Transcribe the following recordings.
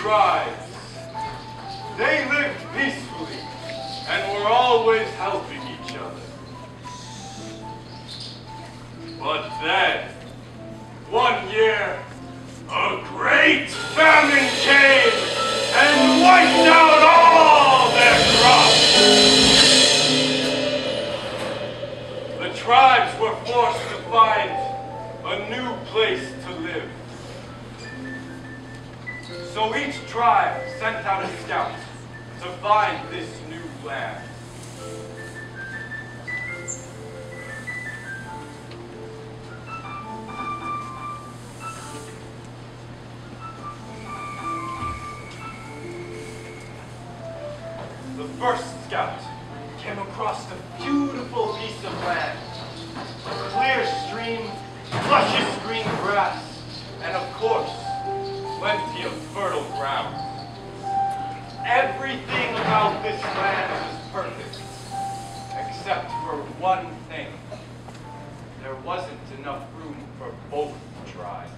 tribes. They lived peacefully and were always helping each other. But then, one year, a great famine came and wiped out all their crops. The tribes were forced to find a new place So each tribe sent out a scout to find this new land. The first scout came across a beautiful piece of land. A clear stream, Everything about this land was perfect, except for one thing. There wasn't enough room for both tribes.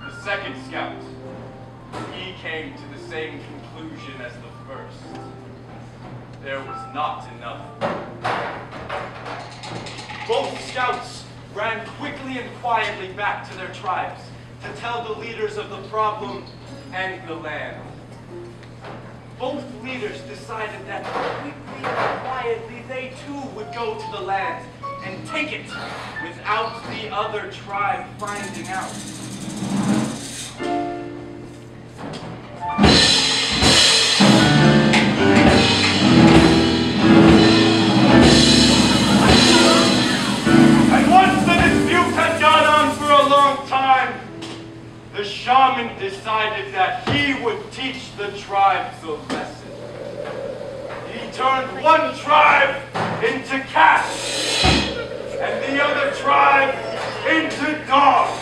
The second scout, he came to the same conclusion as the first. There was not enough. Both scouts ran quickly and quietly back to their tribes to tell the leaders of the problem and the land. Both leaders decided that quickly and quietly they too would go to the land and take it without the other tribe finding out. The shaman decided that he would teach the tribes a lesson. He turned one tribe into cats and the other tribe into dogs.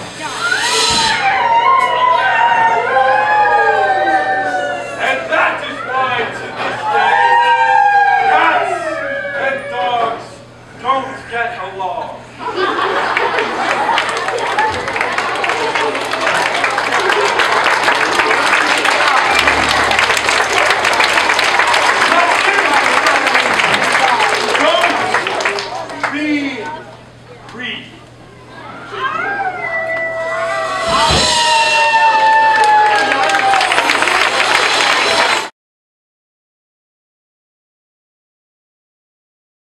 three.